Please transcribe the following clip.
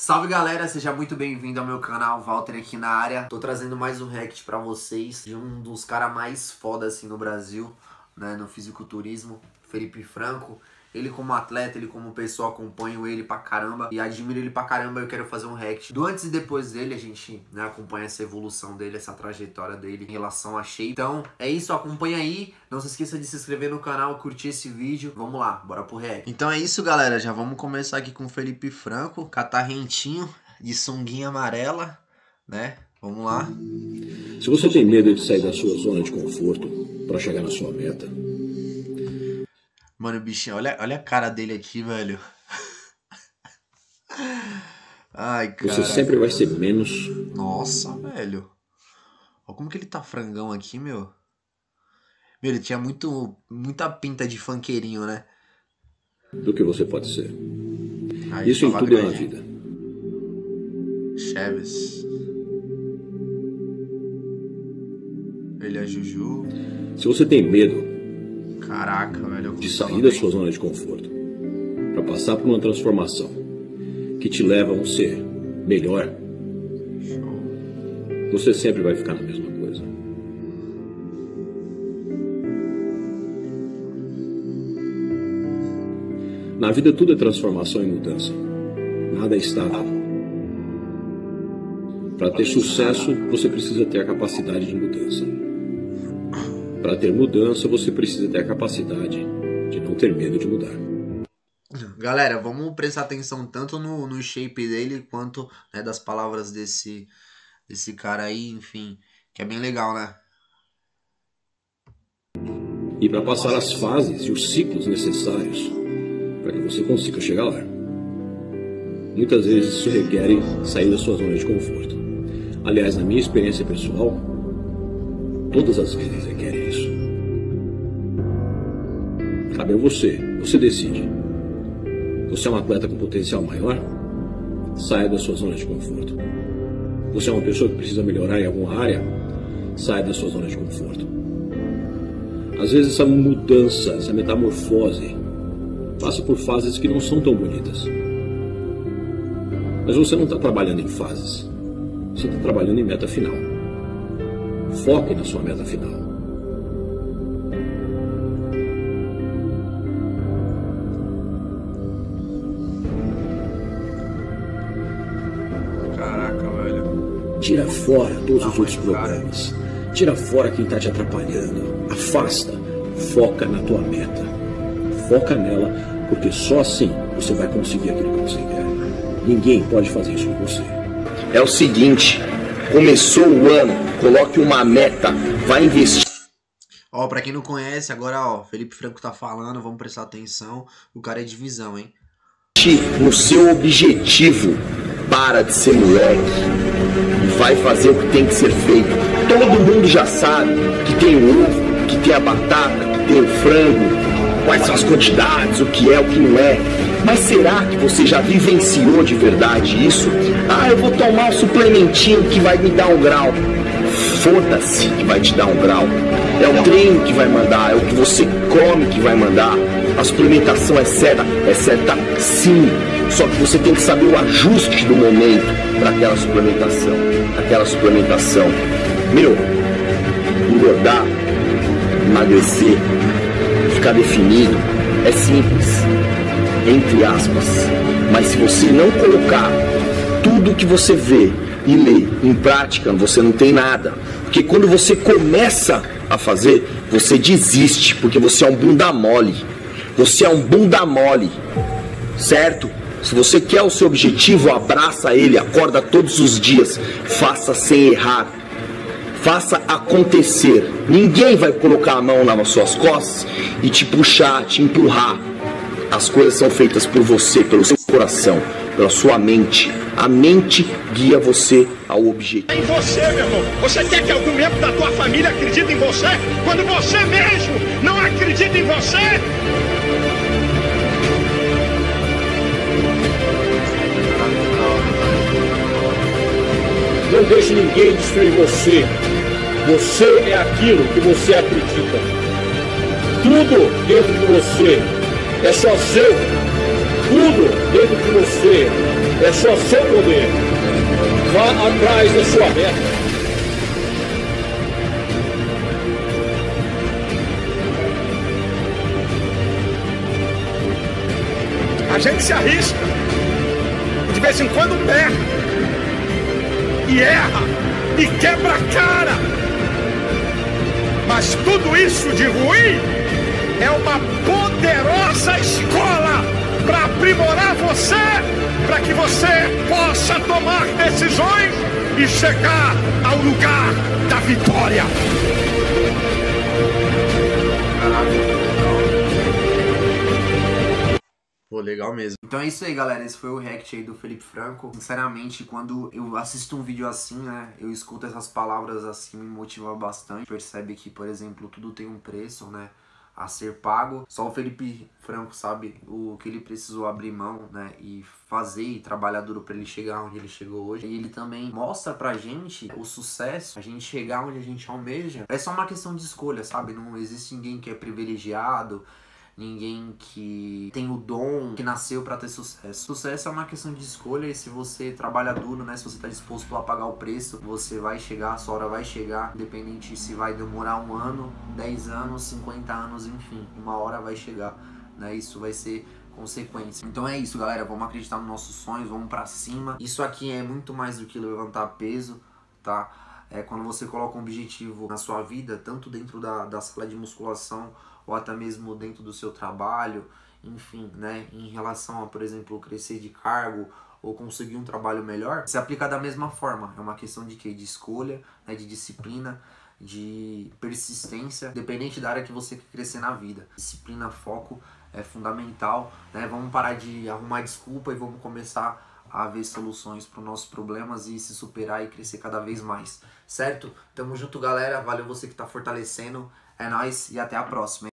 Salve galera, seja muito bem-vindo ao meu canal, Walter aqui na área. Tô trazendo mais um react pra vocês de um dos caras mais foda assim no Brasil, né, no fisiculturismo, Felipe Franco. Ele como atleta, ele como pessoa, acompanho ele pra caramba e admiro ele pra caramba. Eu quero fazer um react do antes e depois dele. A gente né, acompanha essa evolução dele, essa trajetória dele em relação a shape. Então é isso, acompanha aí. Não se esqueça de se inscrever no canal, curtir esse vídeo. Vamos lá, bora pro react. Então é isso, galera. Já vamos começar aqui com o Felipe Franco, catarrentinho de sunguinha amarela, né? Vamos lá. Se você tem medo de sair da sua zona de conforto para chegar na sua meta, Mano, bichinho, olha, olha a cara dele aqui, velho. Ai, cara. você sempre vai ser menos Nossa, velho. Olha como que ele tá frangão aqui, meu. Meu, ele tinha muito, muita pinta de funkeirinho, né? do que você pode ser. Isso em tudo na vagrante. vida. Chaves. Ele é Juju. Se você tem medo Caraca, velho. de sair da sua zona de conforto para passar por uma transformação que te leva a um ser melhor, Show. você sempre vai ficar na mesma coisa. Na vida tudo é transformação e mudança. Nada é estável. Para ter sucesso, você precisa ter a capacidade de mudança. Para ter mudança, você precisa ter a capacidade de não ter medo de mudar. Galera, vamos prestar atenção tanto no, no shape dele quanto né, das palavras desse, desse cara aí, enfim, que é bem legal, né? E para passar as fases e os ciclos necessários para que você consiga chegar lá. Muitas vezes isso requer sair da sua zona de conforto. Aliás, na minha experiência pessoal, todas as vezes requer Cabe a você, você decide. Você é um atleta com potencial maior? Saia da sua zona de conforto. Você é uma pessoa que precisa melhorar em alguma área? Saia da sua zona de conforto. Às vezes essa mudança, essa metamorfose, passa por fases que não são tão bonitas. Mas você não está trabalhando em fases. Você está trabalhando em meta final. Foque na sua meta final. Tira fora todos os outros problemas. Tira fora quem está te atrapalhando. Afasta. Foca na tua meta. Foca nela, porque só assim você vai conseguir aquilo que você quer. Ninguém pode fazer isso com você. é o seguinte: começou o ano, coloque uma meta, vai investir Ó, pra quem não conhece, agora, ó, Felipe Franco tá falando, vamos prestar atenção. O cara é de visão, hein? no seu objetivo. Para de ser moleque e vai fazer o que tem que ser feito. Todo mundo já sabe que tem o ovo, que tem a batata, que tem o frango, quais são as quantidades, o que é, o que não é. Mas será que você já vivenciou de verdade isso? Ah, eu vou tomar um suplementinho que vai me dar um grau. Foda-se que vai te dar um grau. É o treino que vai mandar, é o que você come que vai mandar. A suplementação é certa, é certa sim. Só que você tem que saber o ajuste do momento para aquela suplementação. Aquela suplementação. Meu, engordar, emagrecer, ficar definido é simples. Entre aspas. Mas se você não colocar tudo que você vê e lê em prática, você não tem nada. Porque quando você começa a fazer, você desiste, porque você é um bunda mole. Você é um bunda mole, certo? Se você quer o seu objetivo, abraça ele, acorda todos os dias, faça sem errar. Faça acontecer. Ninguém vai colocar a mão nas suas costas e te puxar, te empurrar. As coisas são feitas por você, pelo seu coração, pela sua mente. A mente guia você ao objetivo. em você, meu irmão. Você quer que algum membro da tua família acredite em você? Quando você mesmo não acredita em você? Deixe ninguém destruir você. Você é aquilo que você acredita. Tudo dentro de você é só seu. Tudo dentro de você É só seu poder. Vá atrás da sua meta. A gente se arrisca. De vez em quando perde. E erra. E quebra a cara. Mas tudo isso de ruim é uma poderosa escola para aprimorar você, para que você possa tomar decisões e chegar ao lugar da vitória. Pô, legal mesmo. Então é isso aí, galera. Esse foi o react aí do Felipe Franco. Sinceramente, quando eu assisto um vídeo assim, né? Eu escuto essas palavras assim, me motiva bastante. Percebe que, por exemplo, tudo tem um preço, né? a ser pago. Só o Felipe Franco sabe o que ele precisou abrir mão, né, e fazer e trabalhar duro para ele chegar onde ele chegou hoje. E ele também mostra pra gente o sucesso, a gente chegar onde a gente almeja. É só uma questão de escolha, sabe? Não existe ninguém que é privilegiado, ninguém que tem o dom, que nasceu para ter sucesso. Sucesso é uma questão de escolha e se você trabalha duro, né, se você tá disposto a pagar o preço, você vai chegar, a sua hora vai chegar, independente se vai demorar um ano, 10 anos, 50 anos, enfim, uma hora vai chegar, né? Isso vai ser consequência. Então é isso, galera, vamos acreditar nos nossos sonhos, vamos para cima. Isso aqui é muito mais do que levantar peso, tá? É quando você coloca um objetivo na sua vida, tanto dentro da, da sala de musculação ou até mesmo dentro do seu trabalho, enfim, né, em relação a, por exemplo, crescer de cargo ou conseguir um trabalho melhor, se aplica da mesma forma. É uma questão de quê? De escolha, né, de disciplina, de persistência, dependente da área que você quer crescer na vida. Disciplina, foco é fundamental, né? Vamos parar de arrumar desculpa e vamos começar a ver soluções para os nossos problemas e se superar e crescer cada vez mais, certo? Tamo junto, galera. Valeu você que está fortalecendo. É nóis e até a próxima.